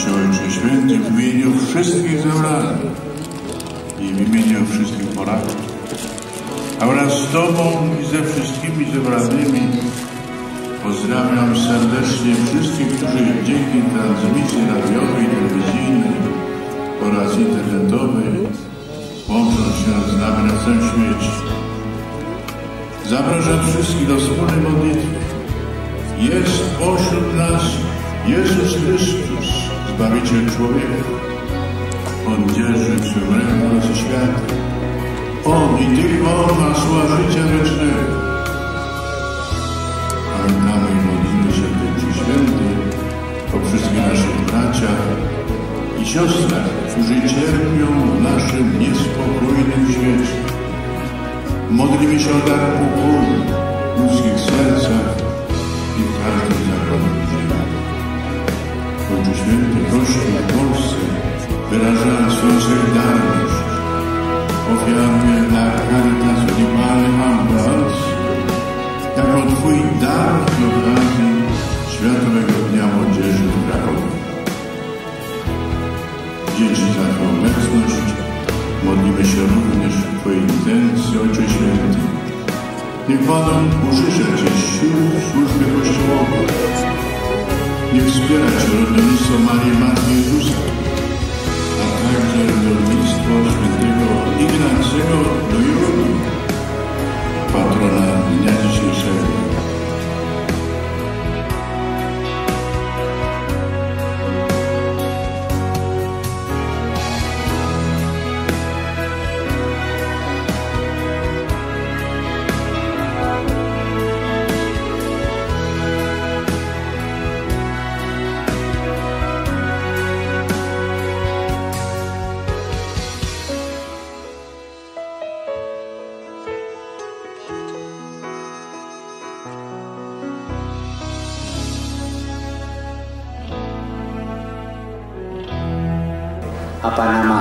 Cię, Ojcze Święty, w imieniu wszystkich zebranych i w imieniu wszystkich Polaków. A wraz z Tobą i ze wszystkimi zebranymi pozdrawiam serdecznie wszystkich, którzy dzięki transmisji radiowej, telewizyjnej oraz internetowej łączą się z nami na całym świecie. Zapraszam wszystkich do wspólnej modlitwy. Jest pośród nas Jezus Chrystus, Zbawiciel człowieka. On dzierży swym ręku losy świata. On i tylko On ma słowa życia wiecznego. Pamiętamy i modlimy się w Duchu Święty o wszystkich naszych braciach i siostrach, którzy cierpią w naszym niespokojnym świecie. Modlimy się o dar pokoju w ludzkich sercach i w każdym Dnia Młodzieży w Krakowie. Dzięki za Twoją obecność modlimy się również w Twojej intencji, Ojcze Święty. Niech Pan użysze Cię sił w służbie Kościołowej. Niech wspiera Cię rodownictwo Marii Matki Jezusa, a także rodownictwo świętego Ignacego Loyoli, patrona dnia dzisiejszego. apa nama?